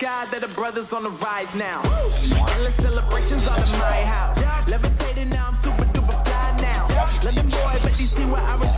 God that the brothers on the rise now. Endless celebrations all in my house. Levitating now, I'm super duper fly now. London boy, but you see where I reside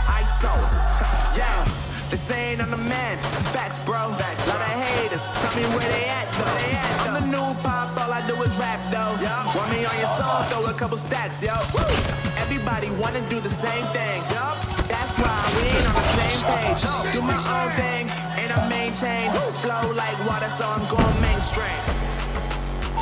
every ticket I sold. Yeah, they saying I'm the man. Facts, bro. Facts. Lot of haters. Tell me where they at though. They at, I'm the new pop, all I do is rap though. Want me on your song, throw a couple stacks, yo. Everybody wanna do the same thing. Yup. That's why we ain't on the same page. Do my own thing, and I maintain. Flow like water, so I'm going mainstream.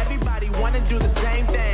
Everybody wanna do the same thing.